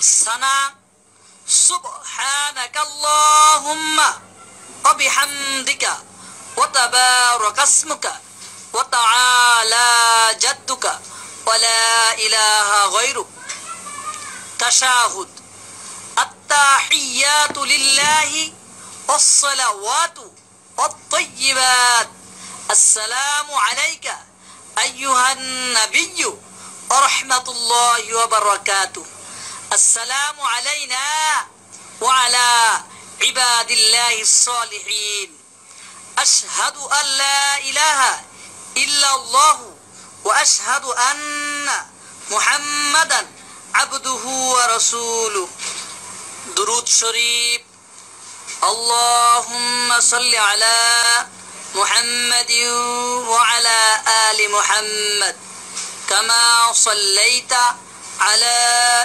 سنا سبحانك اللهم وبحمدك وتبارك اسمك وتعالى جدك ولا إله غيرك. تشاهد التحيات لله والصلوات والطيبات. السلام عليك أيها النبي ورحمة الله وبركاته. السلام علينا وعلى عباد الله الصالحين. أشهد أن لا إله إلا الله وأشهد أن محمدا عبده ورسوله. درود شريف. اللهم صل على محمد وعلى آل محمد كما صليت على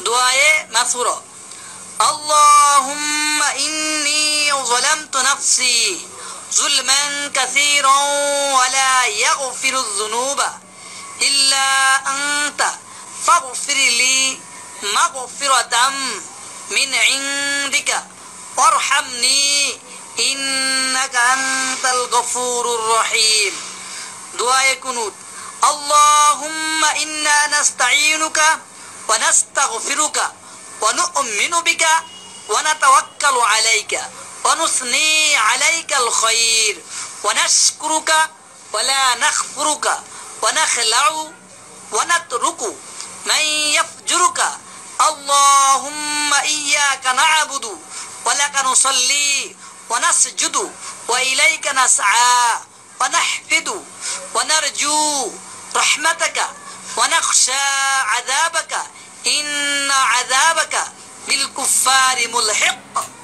دعاء مسورة اللهم إني ظلمت نفسي ظلما كثيرا ولا يغفر الذنوب إلا أنت فاغفر لي مغفرة من عندك وارحمني إنك أنت الغفور الرحيم دعاء كنوت اللهم إنا نستعينك ونستغفرك ونؤمن بك ونتوكل عليك ونثني عليك الخير. ونشكرك ولا نخفرك. ونخلع ونترك. من يفجرك. اللهم إياك نعبد ولك نصلي ونسجد وإليك نسعى ونحفد ونرجو رحمتك ونخشى عذابك. إن عذابك بالكفار ملحق.